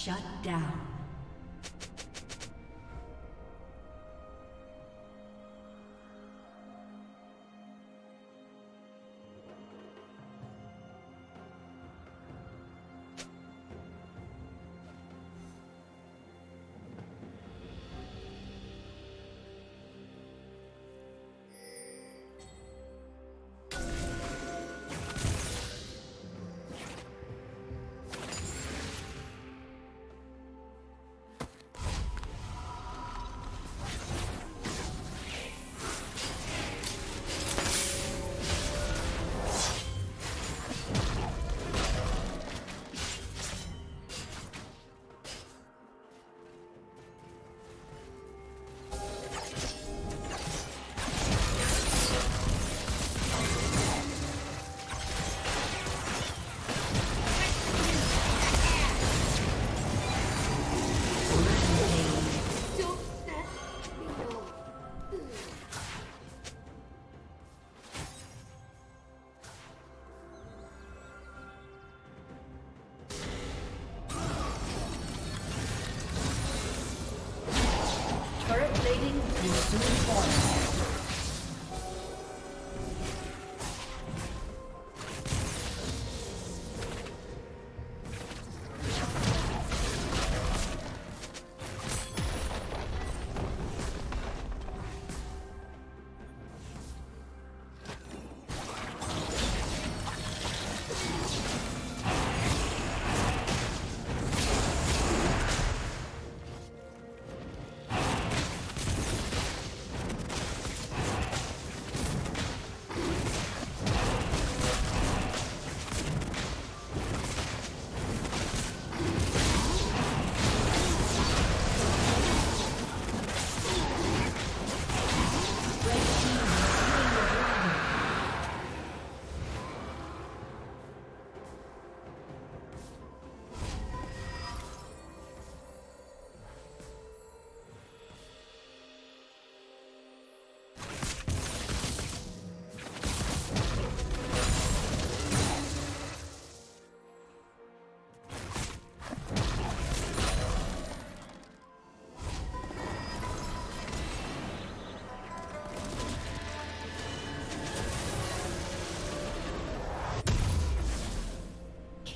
Shut down.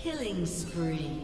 Killing spree.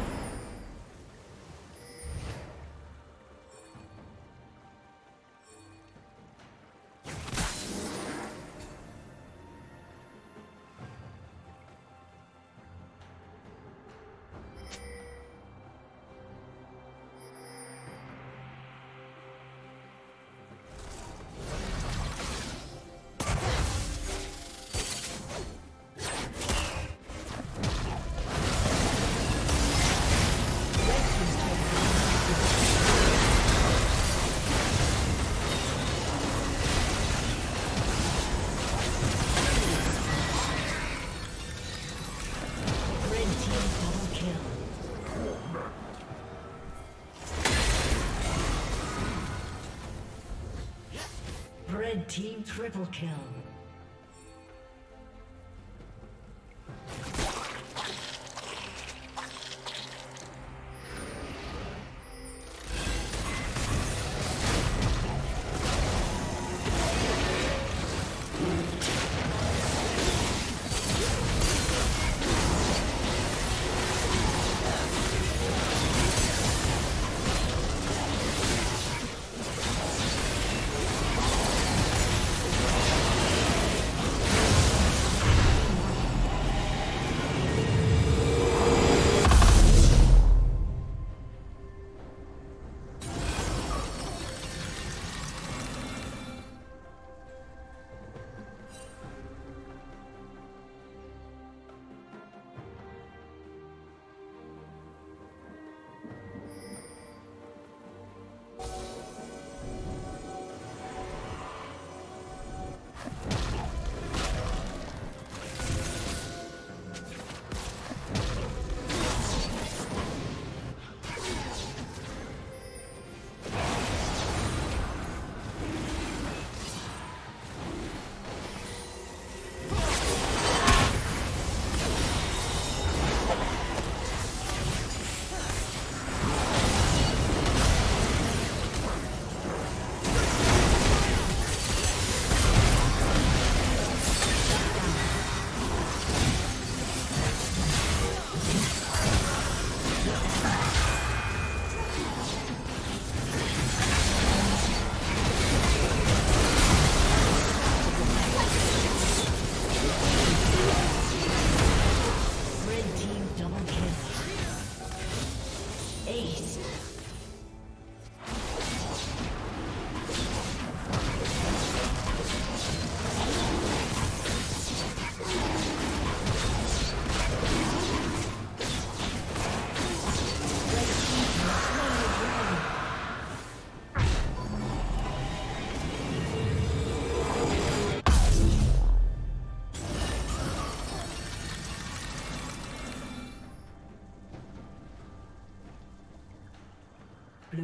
Team triple kill.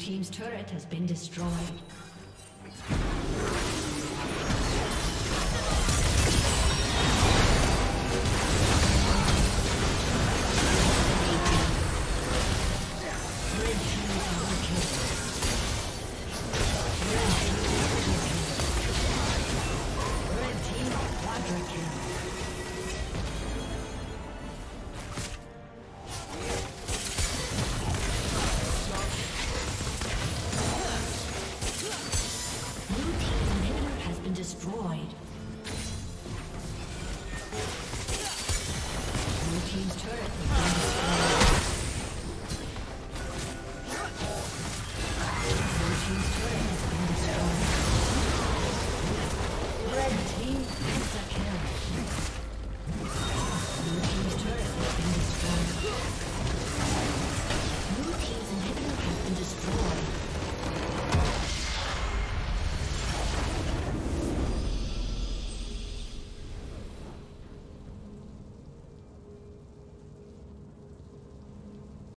team's turret has been destroyed. Red team quadra kill.